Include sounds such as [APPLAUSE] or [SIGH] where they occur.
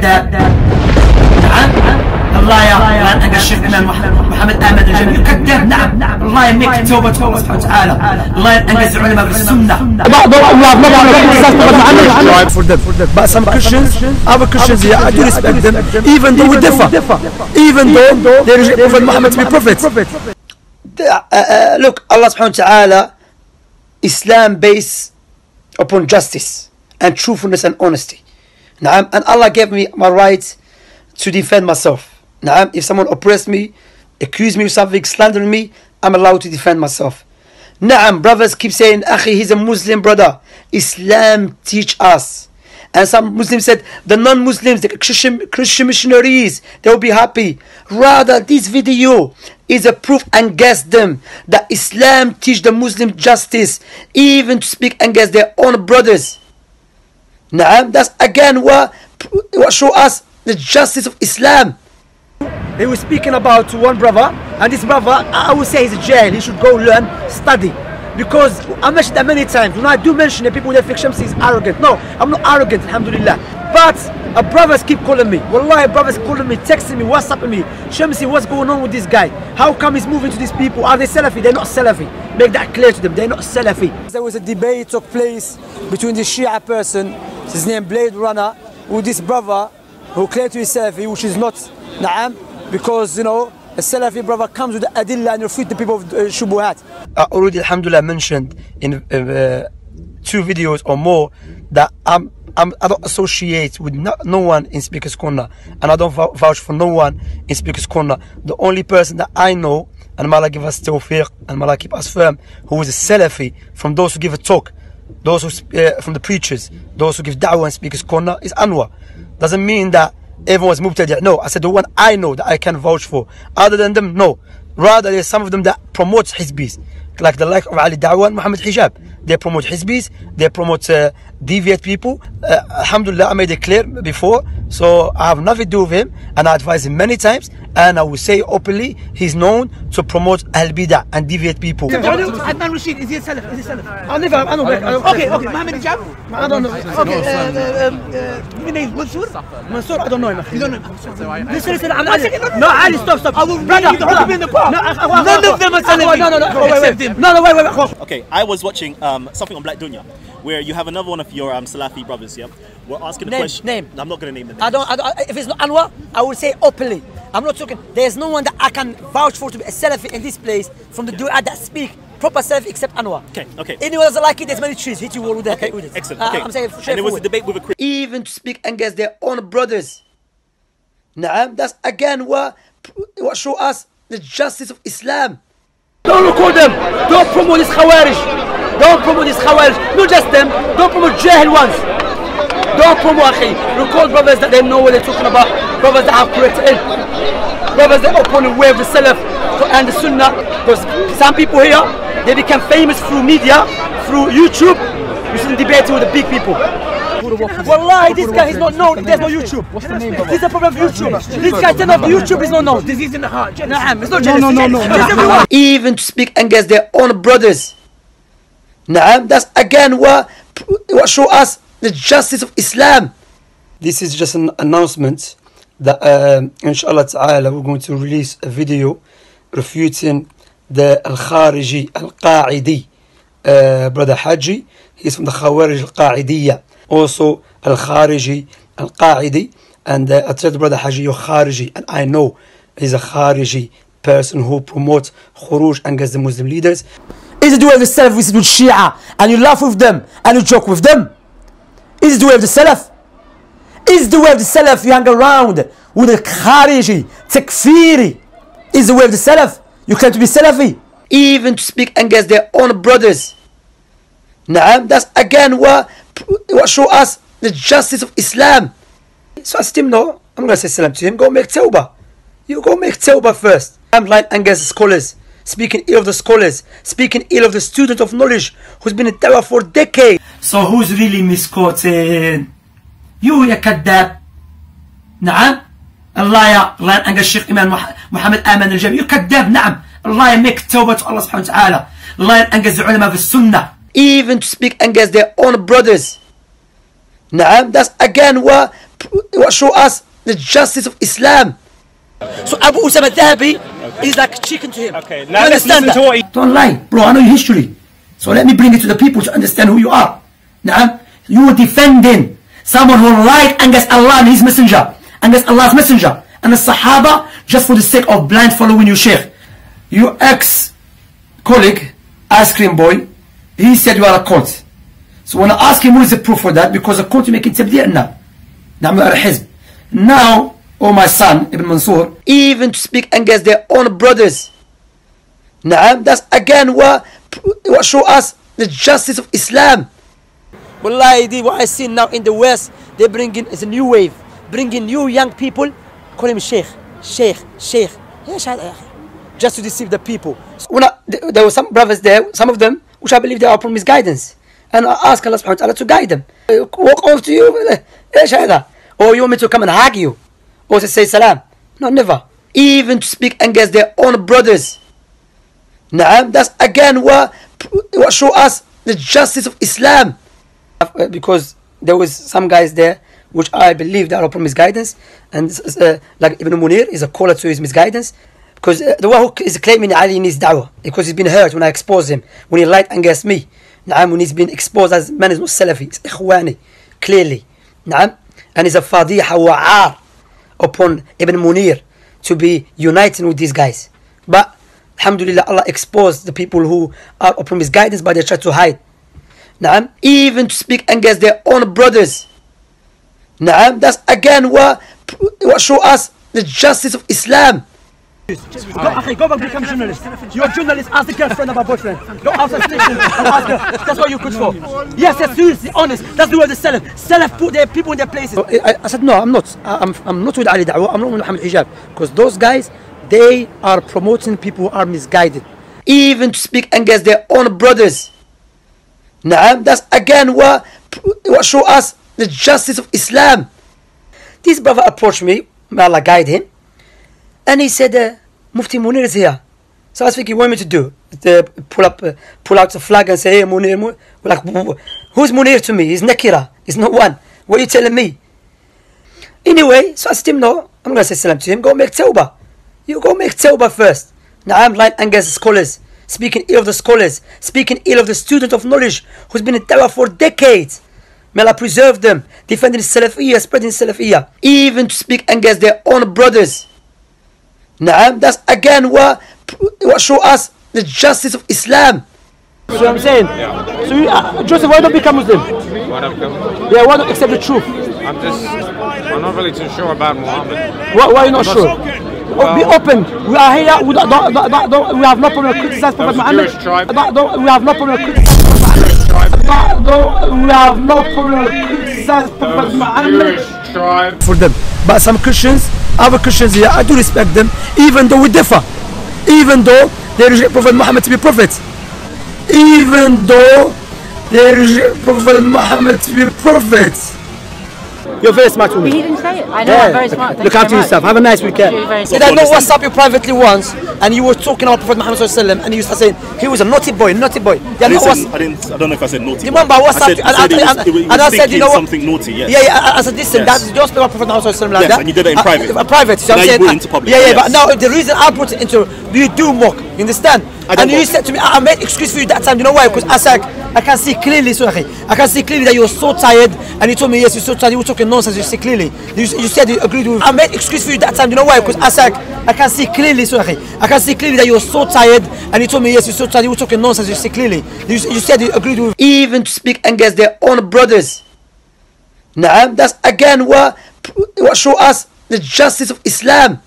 كذاب نعم الله يا الله أنقى الشيخ إمام محمد آمد الجميع كذاب نعم الله يميك توبة الله سبحانه وتعالى الله أنقذ العلماء في السنة for them. But some Christians, our Christians here, I do respect them, even though we differ. Even though they reject Prophet Muhammad to be prophet. Uh, uh, look, Allah subhanahu wa ta'ala, Islam based upon justice and truthfulness and honesty. Naam, and Allah gave me my right to defend myself. Naam, if someone oppressed me, accused me of something, slandered me, I'm allowed to defend myself. Naam, brothers keep saying, Akhi, he's a Muslim brother. Islam teach us. And some Muslims said, the non-Muslims, the Christian, Christian missionaries, they will be happy. Rather, this video is a proof against them that Islam teach the Muslim justice, even to speak against their own brothers. Naam, that's again what, what show us the justice of Islam. He was speaking about one brother, and this brother, I would say he's a jahil. He should go learn, study. Because I mentioned that many times. When I do mention it, people they think Shamsi is arrogant. No, I'm not arrogant, alhamdulillah. But uh, brothers keep calling me. Wallahi, brothers calling me, texting me, WhatsApping me. Shamsi, what's going on with this guy? How come he's moving to these people? Are they Salafi? They're not Salafi. Make that clear to them. They're not Salafi. There was a debate took place between the Shia person, his name Blade Runner, with this brother who claimed to be Salafi, which is not Naam, because you know a Salafi brother comes with the adilla and refute the people of uh, Shubuhat. I already, alhamdulillah, mentioned in uh, two videos or more that I'm, I'm, I don't associate with no, no one in Speaker's Corner and I don't vouch for no one in Speaker's Corner. The only person that I know, and may Allah give us tawfiq and may Allah keep us firm, who is a Salafi from those who give a talk, those who, uh, from the preachers, those who give da'wah in Speaker's Corner, is Anwar. Doesn't mean that everyone's mubtadi'. No, I said the one I know that I can vouch for. Other than them, no. Rather, there's some of them that promote hizbis, like the like of Ali Dawah and Muhammad Hijab. They promote hizbis, they promote uh, deviate people. Uh, alhamdulillah, I made it clear before, so I have nothing to do with him, and I advise him many times, and I will say openly, he's known to promote al bidah and deviate people. Adnan Rashid, is he a Salaf? Is he a Salaf? I never, I know, Okay, okay, Mohammed Hijab? I don't know. Okay, uh, um, uh, your name Mansour? Mansour, I don't know him. You don't know? Listen, listen, I'm No, Ali, stop, stop. I will bring Brother, you the brother. Hukm in the Quran. No, I- I- None of them are Salafi. No, no, no, No, wait, wait, except wait. him. No, no, wait, wait, wait. Okay, I was watching um, something on Black Dunya where you have another one of your um, Salafi brothers, yeah? We're asking the Name, question. name. I'm not going to name the name. I don't, I don't, if it's not Anwar, I will say openly. I'm not talking, there's no one that I can vouch for to be a Salafi in this place from the du'a that speak proper Salafi except Anwar. Okay, okay. Anyone doesn't like it, there's many trees, hit you all with that. Okay, with it. excellent. Uh, Okay. I'm saying, and there was a debate with a Christian. even to speak against their own brothers. Naam, that's again what, what show us the justice of Islam. Don't record them. Don't promote this Khawarij. Don't promote these Khawarij. Not just them. Don't promote Jahil ones. Don't promote Akhi. Recall brothers that they know what they're talking about. Brothers that have correct ilm. Brothers that open the way of the Salaf and the Sunnah. Because some people here, they become famous through media, through YouTube. You see debating with the big people. Wallahi, this guy is not known. There's no YouTube. What's the name? This is a problem of YouTube. This guy turned off YouTube is not known. Disease in the heart. Naam, it's not jealousy. No, no, no, no. even to speak against their own brothers. Naam, that's again what, what show us the justice of Islam. This is just an announcement that um, inshallah ta'ala we're going to release a video refuting the Al-Khariji Al-Qa'idi uh, brother Haji. He's from the Khawarij Al-Qa'idiyya. Also Al-Khariji Al-Qa'idi and uh, I told brother Haji you're Khariji and I know he's a Khariji person who promotes khuruj against the Muslim leaders. Is it the way of the Salaf with Shia and you laugh with them and you joke with them? Is it the way of the Salaf? Is the way of the Salaf you hang around with the Khariji, Takfiri? Is the way of the Salaf? You claim to be Salafi? even to speak against their own brothers. Naam, that's again what, what show us the justice of Islam. So I asked him, no, I'm going to say salam to him, go make tawbah. You go make tawbah first. I'm lying against scholars, speaking ill of the scholars, speaking ill of the student of knowledge who's been in dawah for decades. So who's really misquoting? You يا كذاب نعم الله يا الله أنقى الشيخ إمام مح- محمد آمن الجميع كذاب نعم الله يميك توبة الله سبحانه وتعالى الله أنقذ العلماء في السنة even to speak against their own brothers. Naam, that's again what, what show us the justice of Islam. So Abu Usama Dhabi okay. is like chicken to him. Okay, now let's that? to what he... Don't lie, bro, I know your history. So let me bring it to the people to understand who you are. Now, you are defending someone who lied against Allah and his messenger, against Allah's messenger, and the Sahaba just for the sake of blind following your sheikh. Your ex-colleague, ice cream boy, he said you are a cult. So when I ask him what is the proof for that, because a cult you make it tabdir now. Now, now Oh my son, Ibn Mansur, even to speak against their own brothers. Naam, that's again what, what show us the justice of Islam. Wallahi, what I see now in the West, they bring in, it's a new wave, bringing new young people, call him Sheikh, Sheikh, Sheikh, just to deceive the people. So when I, there were some brothers there, some of them, which I believe they are from misguidance. And I ask Allah subhanahu wa ta'ala to guide them. Uh, walk off to you, [LAUGHS] or you want me to come and hug you? Or to say salam? No, never. Even to speak against their own brothers. Naam, that's again what, what show us the justice of Islam. Uh, Because there was some guys there which I believe they are from misguidance, and uh, like Ibn Munir is a caller to his misguidance. Because uh, the one who is claiming Ali needs da'wah because he's been hurt when I expose him, when he lied against me. Naam, when he's been exposed as man is not Salafi, it's Ikhwani, clearly. Naam, and he's a fadiha wa'ar upon Ibn Munir to be uniting with these guys. But Alhamdulillah, Allah exposed the people who are upon his guidance, but they try to hide. Naam, even to speak against their own brothers. Naam, that's again what, what show us the justice of Islam. Go, okay, go back become journalist. You're a journalist, ask the girlfriend about boyfriend. Go outside station and ask her. That's what you're good for. Yes, yes, seriously, honest. That's the way they sell it. Sell it, put their people in their places. Oh, I, I said, no, I'm not. I'm, I'm not with Ali Da'wah, I'm not with Muhammad Hijab. Because those guys, they are promoting people who are misguided. Even to speak against their own brothers. Naam, that's again what, what show us the justice of Islam. This brother approached me, may Allah guide him, and he said, uh, Mufti Munir is here. So I was thinking, what me to do? To pull up, uh, pull out the flag and say, hey, Munir, Munir. Like, "Wh- wh- who's Munir to me? He's Nakira. He's not one. What are you telling me? Anyway, so I said him, no, I'm going to say salam to him. Go make tawbah. You go make tawbah first. Now I'm lying against scholars, speaking ill of the scholars, speaking ill of the student of knowledge who's been in dawah for decades. May Allah preserve them, defending Salafiyah, spreading Salafiyah, even to speak against their own brothers. Naam, that's again what, what show us the justice of Islam. See what I'm saying? So, you, uh, Joseph, why don't become Muslim? Why not come? Yeah, why not accept the truth? I'm just, I'm not really too sure about Muhammad. Why, why are you not Not sure? so- Oh, be open. We are here. We, don't, don't, don't, don't, we have no problem criticizing Prophet was Muhammad. Tribe. Don't- don't- we have no problem criticizing Prophet Muhammad. Don't- We have no problem criticizing Prophet Muhammad. Jewish tribe. for them. But some Christians, other Christians here, I do respect them, even though we differ. Even though they reject Prophet Muhammad to be prophet. Even though they reject Prophet Muhammad to be prophet. You're very smart woman. He didn't say it. I know, I'm very smart. Thank Look after very yourself. Have a nice weekend. You're very Did I know Understand. WhatsApp you privately once and you were talking about Prophet Muhammad Sallallahu Alaihi Wasallam and you started saying he was a naughty boy, naughty boy. Yeah, I didn't, no, say, I didn't. I don't know if I said naughty. You remember but WhatsApp? I said, I said it was, and, it was, and I said, you thinking know what? something naughty. Yes. Yeah, yeah. I, I said, listen, Yes. that's just about Prophet Muhammad Sallallahu Alaihi Wasallam like Yes, that. and you did it in Uh, private. uh, private. So Now I'm you saying, put it uh, into public, Yeah, yeah. yes. But now the reason I put it into you do mock. You understand? And you said to me, I, I made excuse for you that time. You know why? Because I said I can see clearly, so I can see clearly that you're so tired, and you told me yes, you're so tired. You were talking nonsense. You see clearly. You, you said you agreed with. I made excuse for you that time. You know why? Because I said I can see clearly, so I can see clearly that you're so tired, and you told me yes, you're so tired. You were talking nonsense. You see clearly. You, you said you agreed with. Even to speak against their own brothers. Naam, that's again what, what show us the justice of Islam.